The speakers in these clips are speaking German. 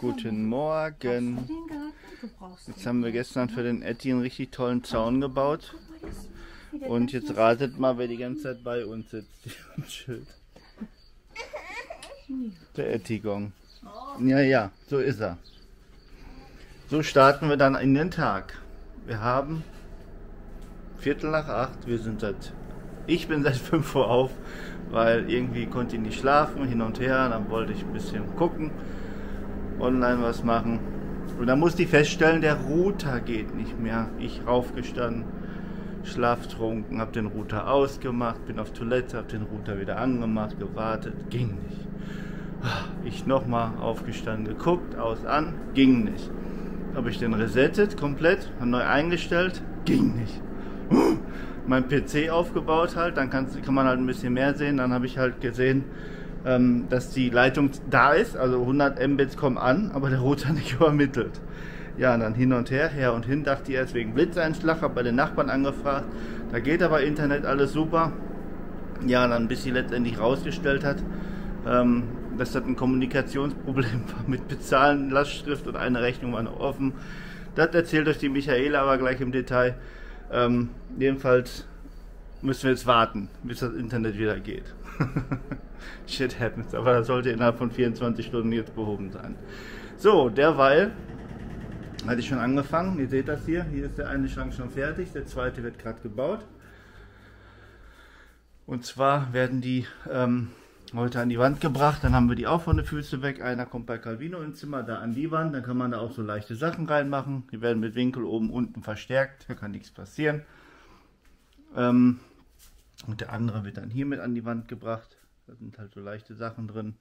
Guten Morgen. Jetzt haben wir gestern für den Etty einen richtig tollen Zaun gebaut. Und jetzt ratet mal, wer die ganze Zeit bei uns sitzt. Schild. Der Ettigong. Ja, ja, so ist er. So starten wir dann in den Tag. Wir haben Viertel nach acht. Wir sind seit, ich bin seit 5 Uhr auf, weil irgendwie konnte ich nicht schlafen, hin und her. Dann wollte ich ein bisschen gucken, online was machen. Und dann musste ich feststellen, der Router geht nicht mehr. Ich raufgestanden, schlaftrunken, habe den Router ausgemacht, bin auf Toilette, habe den Router wieder angemacht, gewartet, ging nicht. Ich nochmal aufgestanden, geguckt, aus, an, ging nicht. Habe ich den resettet komplett, neu eingestellt, ging nicht. Mein PC aufgebaut halt, dann kann, kann man halt ein bisschen mehr sehen. Dann habe ich halt gesehen, ähm, dass die Leitung da ist, also 100 Mbits kommen an, aber der Router nicht übermittelt. Ja, und dann hin und her, her und hin, dachte ich erst wegen Blitzeinschlag, habe bei den Nachbarn angefragt. Da geht aber Internet alles super. Ja, dann bis sie letztendlich rausgestellt hat, ähm, dass das ein Kommunikationsproblem war mit Bezahlen, Lastschrift und eine Rechnung war noch offen. Das erzählt euch die Michaela aber gleich im Detail. Ähm, jedenfalls müssen wir jetzt warten, bis das Internet wieder geht. Shit happens, aber das sollte innerhalb von 24 Stunden jetzt behoben sein. So, derweil hatte ich schon angefangen. Ihr seht das hier. Hier ist der eine Schrank schon fertig, der zweite wird gerade gebaut. Und zwar werden die ähm, heute an die Wand gebracht. Dann haben wir die auch von den Füßen weg. Einer kommt bei Calvino ins Zimmer, da an die Wand. Dann kann man da auch so leichte Sachen reinmachen. Die werden mit Winkel oben, unten verstärkt. Da kann nichts passieren. Ähm, und der andere wird dann hier mit an die Wand gebracht. Da sind halt so leichte Sachen drin.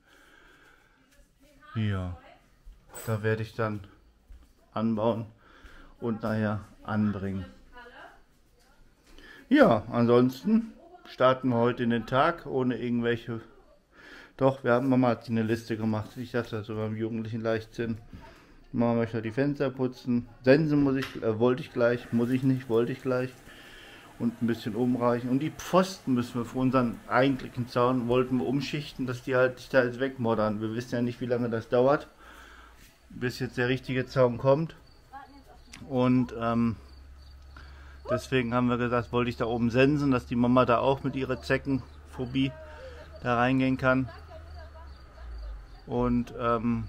Ja, da werde ich dann anbauen und nachher anbringen. Ja, ansonsten starten wir heute in den Tag ohne irgendwelche. Doch, wir haben Mama hat eine Liste gemacht. Ich dachte das so beim jugendlichen Leichtsinn. Mama möchte die Fenster putzen. Sensen muss ich, äh, wollte ich gleich, muss ich nicht, wollte ich gleich. Und ein bisschen umreichen. Und die Pfosten müssen wir für unseren eigentlichen Zaun wollten wir umschichten, dass die halt sich da jetzt wegmoddern. Wir wissen ja nicht, wie lange das dauert, bis jetzt der richtige Zaun kommt. Und ähm, deswegen haben wir gesagt, wollte ich da oben sensen, dass die Mama da auch mit ihrer Zeckenphobie da reingehen kann. Und ähm,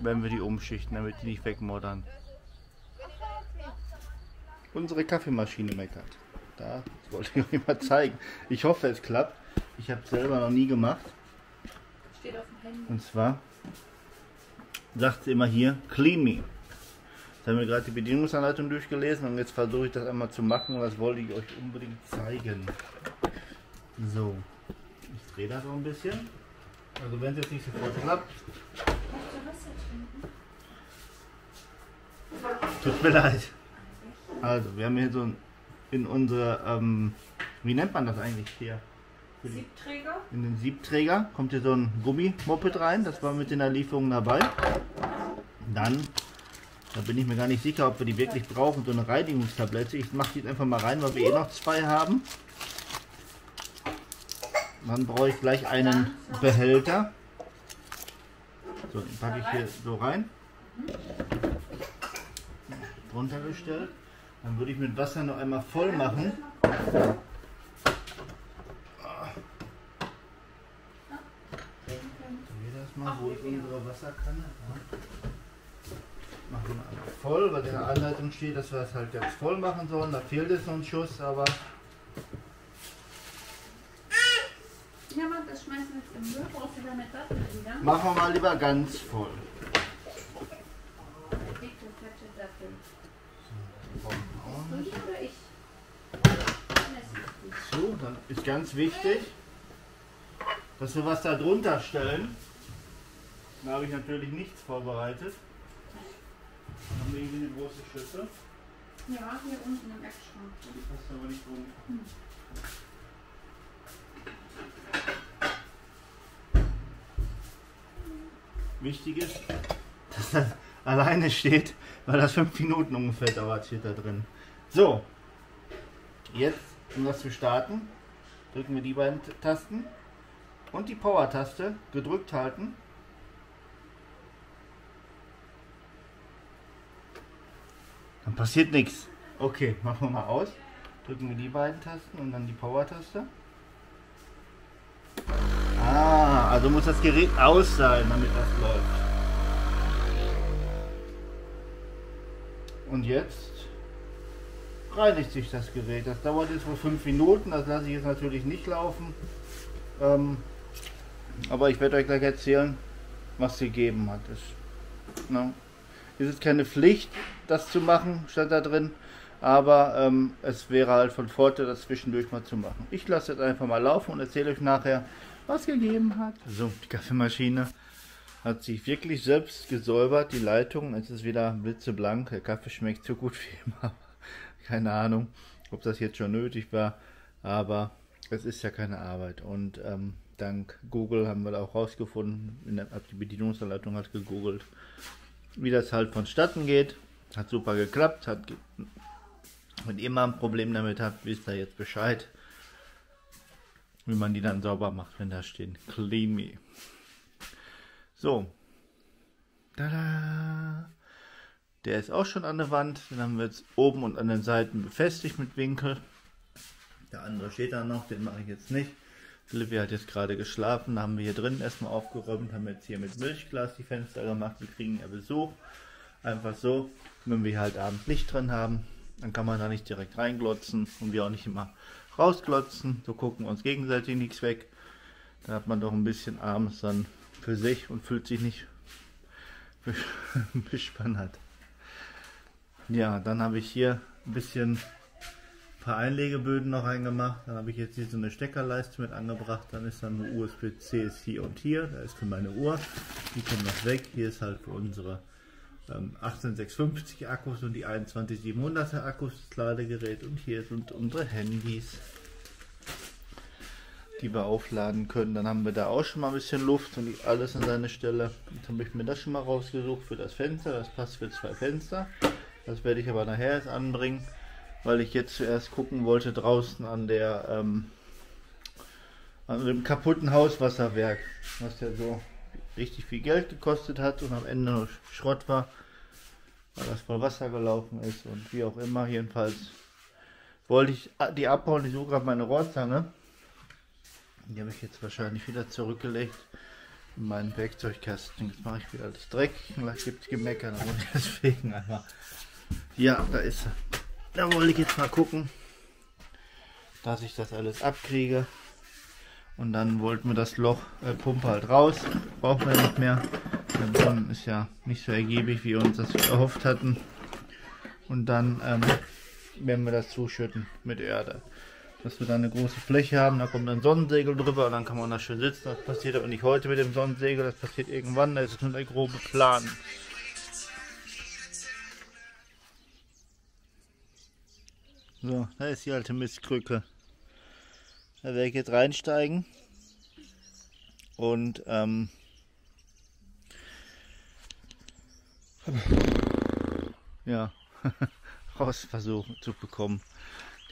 wenn wir die umschichten, damit die nicht wegmoddern. Unsere Kaffeemaschine meckert. Da das wollte ich euch mal zeigen. Ich hoffe, es klappt. Ich habe es selber noch nie gemacht. Steht auf dem Handy. Und zwar sagt sie immer hier, clean me. Jetzt haben wir gerade die Bedienungsanleitung durchgelesen und jetzt versuche ich das einmal zu machen das wollte ich euch unbedingt zeigen. So, ich drehe das so ein bisschen. Also wenn es jetzt nicht sofort klappt, tut mir leid. Also, wir haben hier so ein, in unsere, ähm, wie nennt man das eigentlich hier? Siebträger. in den Siebträger kommt hier so ein Gummimoped rein. Das war mit in der Lieferung dabei. Dann, da bin ich mir gar nicht sicher, ob wir die wirklich brauchen, so eine Reinigungstablette. Ich mache die jetzt einfach mal rein, weil wir eh noch zwei haben. Dann brauche ich gleich einen Behälter. So, den packe ich hier so rein. Drunter gestellt. Dann würde ich mit Wasser noch einmal voll machen. Das mal, wo ist unsere Wasserkanne? Machen wir einmal voll, weil in der Anleitung steht, dass wir das halt jetzt voll machen sollen. Da fehlt jetzt noch ein Schuss, aber Ja, Mann, das schmeißen wir jetzt im Müll. Brauchst du damit das wieder? machen wir mal lieber ganz voll. So, Du hier oder ich? So, dann ist ganz wichtig, dass wir was da drunter stellen. Da habe ich natürlich nichts vorbereitet. Dann haben wir irgendwie eine große Schüssel. Ja, hier unten im Eckschrank. Die passt aber nicht drunter. Wichtig ist, dass das alleine steht, weil das fünf Minuten ungefähr dauert, steht da drin. So, jetzt, um das zu starten, drücken wir die beiden Tasten und die Power-Taste gedrückt halten. Dann passiert nichts. Okay, machen wir mal aus. Drücken wir die beiden Tasten und dann die Power-Taste. Ah, also muss das Gerät aus sein, damit das läuft. Und jetzt reinigt sich das Gerät. Das dauert jetzt wohl fünf Minuten, das lasse ich jetzt natürlich nicht laufen. Ähm, aber ich werde euch gleich erzählen, was es gegeben hat. Es, na, ist es keine Pflicht, das zu machen, stand da drin. Aber ähm, es wäre halt von Vorteil, das zwischendurch mal zu machen. Ich lasse jetzt einfach mal laufen und erzähle euch nachher, was gegeben hat. So, die Kaffeemaschine hat sich wirklich selbst gesäubert, die Leitung. Es ist wieder blitzeblank. Der Kaffee schmeckt so gut wie immer. Keine Ahnung, ob das jetzt schon nötig war. Aber es ist ja keine Arbeit. Und ähm, dank Google haben wir da auch rausgefunden, in der, die Bedienungsanleitung hat gegoogelt, wie das halt vonstatten geht. Hat super geklappt, hat ge wenn ihr mal ein Problem damit habt, wisst ihr jetzt Bescheid, wie man die dann sauber macht, wenn da stehen Clean Me. So. Tada! Der ist auch schon an der Wand. Den haben wir jetzt oben und an den Seiten befestigt mit Winkel. Der andere steht da noch, den mache ich jetzt nicht. Olivia hat jetzt gerade geschlafen, da haben wir hier drin erstmal aufgeräumt, haben jetzt hier mit Milchglas die Fenster gemacht, wir kriegen ja Besuch. Einfach so, wenn wir halt abends Licht drin haben, dann kann man da nicht direkt reinglotzen und wir auch nicht immer rausglotzen. So gucken uns gegenseitig nichts weg. Da hat man doch ein bisschen abends dann für sich und fühlt sich nicht bespannt. Ja, dann habe ich hier ein bisschen ein paar Einlegeböden noch reingemacht. Dann habe ich jetzt hier so eine Steckerleiste mit angebracht. Dann ist dann eine USB-C ist hier und hier. Da ist für meine Uhr. Die kommt noch weg. Hier ist halt für unsere 18650 ähm, Akkus und die 21700er Akkus das Ladegerät und hier sind unsere Handys, die wir aufladen können. Dann haben wir da auch schon mal ein bisschen Luft und alles an seine Stelle. Jetzt habe ich mir das schon mal rausgesucht für das Fenster. Das passt für zwei Fenster. Das werde ich aber nachher erst anbringen, weil ich jetzt zuerst gucken wollte draußen an der ähm, an dem kaputten Hauswasserwerk, was ja so richtig viel Geld gekostet hat und am Ende noch Schrott war weil das voll Wasser gelaufen ist und wie auch immer. Jedenfalls wollte ich die abbauen. Ich suche gerade meine Rohrzange. Die habe ich jetzt wahrscheinlich wieder zurückgelegt in meinen Werkzeugkasten. Jetzt mache ich wieder alles Dreck. Vielleicht gibt es Gemecker, dann muss ich deswegen einmal. Ja, da ist er. Da wollte ich jetzt mal gucken, dass ich das alles abkriege. Und dann wollten wir das Loch äh, Pumpe halt raus. Brauchen wir nicht mehr. Der Brunnen ist ja nicht so ergiebig, wie wir uns das erhofft hatten. Und dann ähm, werden wir das zuschütten mit Erde. Dass wir dann eine große Fläche haben, da kommt ein Sonnensegel drüber und dann kann man da schön sitzen. Das passiert aber nicht heute mit dem Sonnensegel, das passiert irgendwann, das ist nur der grobe Plan. So, da ist die alte Mistkrücke. Da werde ich jetzt reinsteigen und ähm, ja, raus versuchen zu bekommen.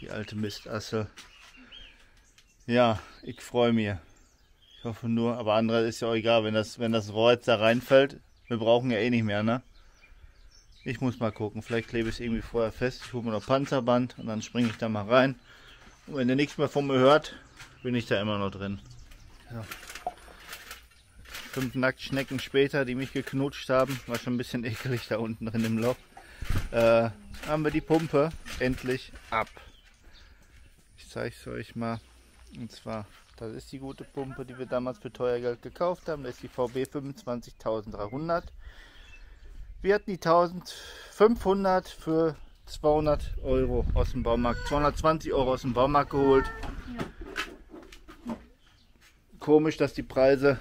Die alte Mistasse. Ja, ich freue mich. Ich hoffe nur, aber andere ist ja auch egal, wenn das, wenn das Rohr jetzt da reinfällt. Wir brauchen ja eh nicht mehr, ne? Ich muss mal gucken. Vielleicht klebe ich es irgendwie vorher fest. Ich hole mir noch Panzerband und dann springe ich da mal rein. Und wenn ihr nichts mehr von mir hört, bin ich da immer noch drin. Ja fünf Nacktschnecken später, die mich geknutscht haben, war schon ein bisschen eklig da unten drin im Loch, äh, haben wir die Pumpe endlich ab. Ich zeige es euch mal. Und zwar, das ist die gute Pumpe, die wir damals für teuer Geld gekauft haben. Das ist die VB 25300. Wir hatten die 1500 für 200 Euro aus dem Baumarkt, 220 Euro aus dem Baumarkt geholt. Komisch, dass die Preise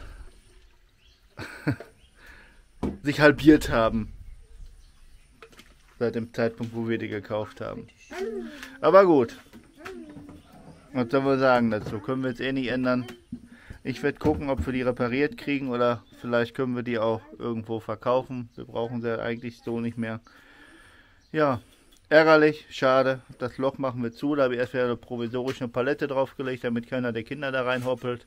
sich halbiert haben. Seit dem Zeitpunkt, wo wir die gekauft haben. Aber gut. Was soll man sagen dazu? Können wir jetzt eh nicht ändern. Ich werde gucken, ob wir die repariert kriegen oder vielleicht können wir die auch irgendwo verkaufen. Wir brauchen sie eigentlich so nicht mehr. Ja, ärgerlich, schade. Das Loch machen wir zu. Da habe ich erst wieder eine provisorische Palette draufgelegt, damit keiner der Kinder da reinhoppelt.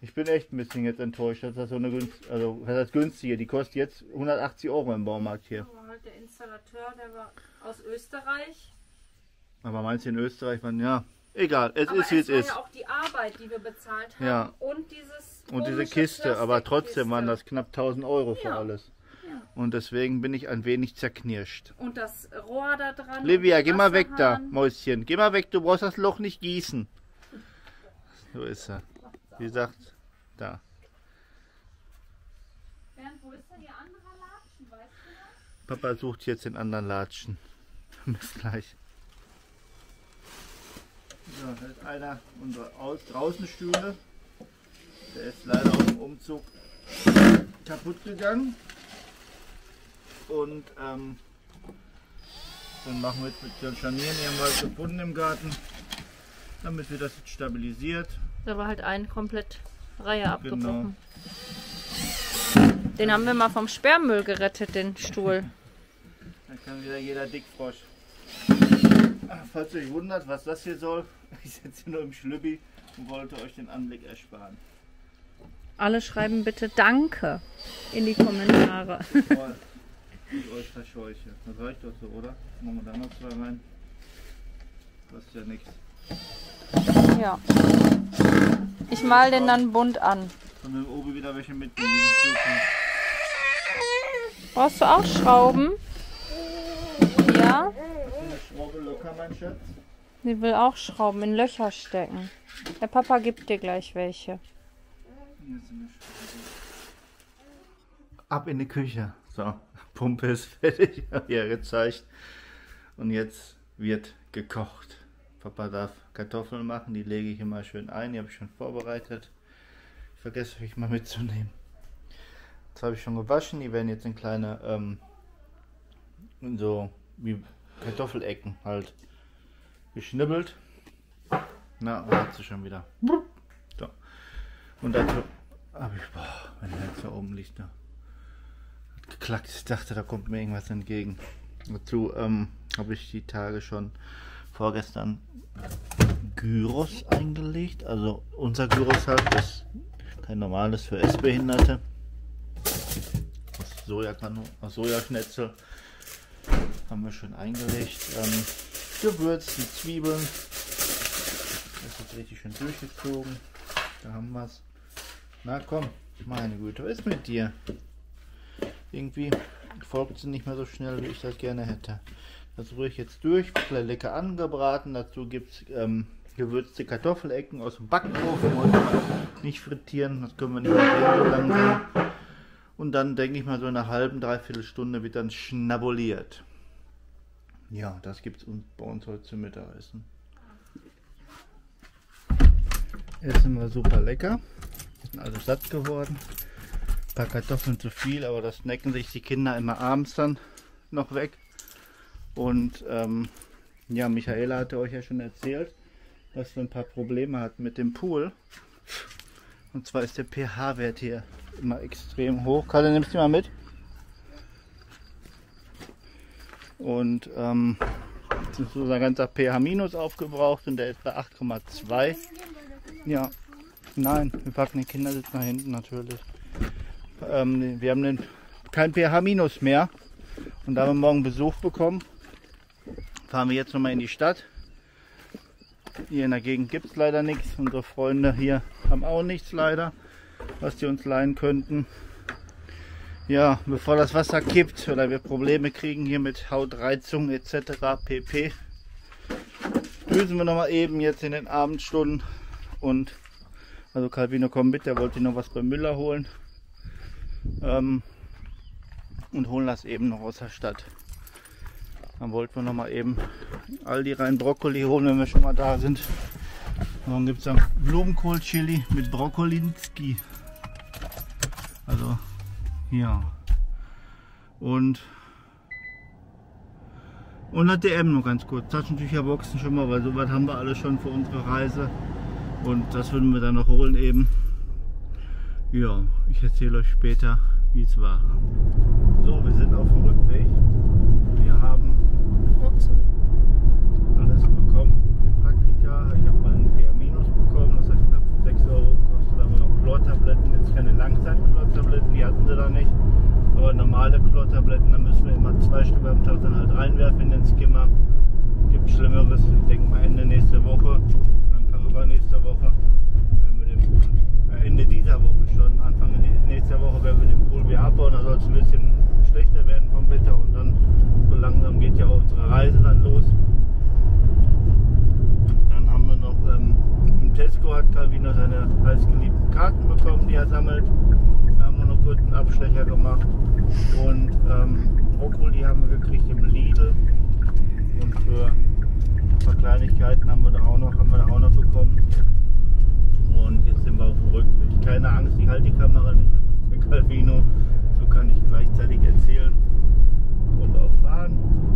Ich bin echt ein bisschen jetzt enttäuscht, dass das so eine günst also das günstige, die kostet jetzt 180 Euro im Baumarkt hier. der Installateur, der war aus Österreich. Aber meinst du in Österreich, man, ja, egal, es Aber ist wie es ist. ja auch die Arbeit, die wir bezahlt haben. Ja. Und dieses Und diese Kiste, aber trotzdem waren das knapp 1000 Euro für Ja. alles. Ja. Und deswegen bin ich ein wenig zerknirscht. Und das Rohr da dran. Livia, geh mal weg da. Mäuschen. Geh mal weg, du brauchst das Loch nicht gießen. So ist er. Wie gesagt, da. Bernd, wo ist denn die andere Latschen, weißt du das? Papa sucht jetzt den anderen Latschen. Bis gleich. So, das ist einer unserer Aus Draußenstühle. Der ist leider auf dem Umzug kaputt gegangen. Und ähm, dann machen wir jetzt mit den Scharnieren, wir halt gefunden im Garten, damit wir das jetzt stabilisiert. Da war halt ein komplett Reihe abgebrochen. Genau. Den haben wir mal vom Sperrmüll gerettet, den Stuhl. Dann kann wieder jeder Dickfrosch. Falls ihr euch wundert, was das hier soll, ich sitze hier nur im Schlüppi und wollte euch den Anblick ersparen. Alle schreiben bitte Danke in die Kommentare. Voll. Ich euch verscheuche. Das reicht doch so, oder? Machen wir da noch zwei rein. Kostet ja nichts. Ja. Ich mal den dann bunt an. Dann will Obi wieder welche mitnehmen. Brauchst du auch Schrauben? Schraube locker, mein Schatz. Sie will auch Schrauben in Löcher stecken. Der Papa gibt dir gleich welche. Ab in die Küche. So, Pumpe ist fertig. Hab ja gezeigt. Und jetzt wird gekocht. Papa darf Kartoffeln machen, die lege ich immer schön ein. Die habe ich schon vorbereitet. Ich vergesse euch mal mitzunehmen. Das habe ich schon gewaschen. Die werden jetzt in kleine, ähm, so wie Kartoffelecken halt geschnibbelt. Na, hat sie schon wieder. So. Und dazu habe ich, boah, der jetzt da oben liegt, da hat geklackt. Ich dachte, da kommt mir irgendwas entgegen. Dazu ähm, habe ich die Tage schon vorgestern Gyros eingelegt. Also unser Gyros halt, das kein normales für Essbehinderte. Aus Sojakanu, aus Sojaschnetzel haben wir schon eingelegt. Ähm, gewürzt, die Zwiebeln. Das ist richtig schön durchgezogen. Da haben wir es. Na komm, meine Güte, was ist mit dir? Irgendwie folgt sie nicht mehr so schnell, wie ich das gerne hätte. Das rühre ich jetzt durch, lecker angebraten. Dazu gibt es ähm, gewürzte Kartoffelecken aus dem Backofen und nicht frittieren, das können wir nicht mehr so langsam. Und dann denke ich mal so in einer halben, dreiviertel Stunde wird dann schnabuliert. Ja, das gibt es bei uns heute zum Mittagessen. Essen wir super lecker. Sind also satt geworden. Ein paar Kartoffeln zu viel, aber das snacken sich die Kinder immer abends dann noch weg. Und ähm, ja, Michaela hatte euch ja schon erzählt, dass wir ein paar Probleme hatten mit dem Pool. Und zwar ist der pH-Wert hier immer extrem hoch. Kalle, nimmst du mal mit? Und ähm, jetzt ist unser ganzer pH- aufgebraucht und der ist bei 8,2. Ja, nein, wir packen den Kindersitz nach hinten natürlich. Ähm, wir haben den, kein pH- mehr. Und da wir morgen Besuch bekommen, fahren wir jetzt nochmal in die Stadt. Hier in der Gegend gibt es leider nichts. Unsere Freunde hier haben auch nichts leider, was die uns leihen könnten. Ja, bevor das Wasser kippt oder wir Probleme kriegen hier mit Hautreizung etc. pp. Düsen wir nochmal eben jetzt in den Abendstunden und also Calvino kommt mit, der wollte noch was beim Müller holen ähm, und holen das eben noch aus der Stadt. Dann wollten wir noch mal eben Aldi rein Brokkoli holen, wenn wir schon mal da sind. Und dann gibt es dann Blumenkohl-Chili mit Brokkolinski. Ja. Und und das DM noch ganz kurz. Taschentücher, Boxen schon mal, weil soweit haben wir alles schon für unsere Reise. Und das würden wir dann noch holen eben. Ja, ich erzähle euch später, wie es war. So, wir sind auf dem Rückweg. Wir haben alles bekommen. Die Praktika. Ich habe meinen PA- bekommen. Das hat knapp 6 Euro gekostet. Aber noch Chlortabletten. Jetzt keine Langzeit-Chlortabletten, die hatten sie da nicht. Aber normale Chlortabletten, da müssen wir immer zwei Stück am Tag dann halt reinwerfen in den Skimmer. Gibt Schlimmeres, ich denke mal Ende nächste Woche, Anfang übernächste Woche, wenn wir den Pool, äh, Ende dieser Woche schon, Anfang nächster Woche werden wir den Pool wieder abbauen, da soll es ein bisschen schlechter werden vom Wetter und dann so langsam geht ja auch unsere Reise dann los. Dann haben wir noch ähm, im Tesco Calvino seine heißgeliebten Karten bekommen, die er sammelt. Da haben wir noch kurz einen Abstecher gemacht. Und ähm, Brokkoli haben wir gekriegt im Lidl. Und für ein paar Kleinigkeiten haben wir da auch noch, haben wir da auch noch bekommen. Und jetzt sind wir auf dem Rückweg. Keine Angst, ich halte die Kamera nicht. Der Calvino, so kann ich gleichzeitig erzählen und auch fahren.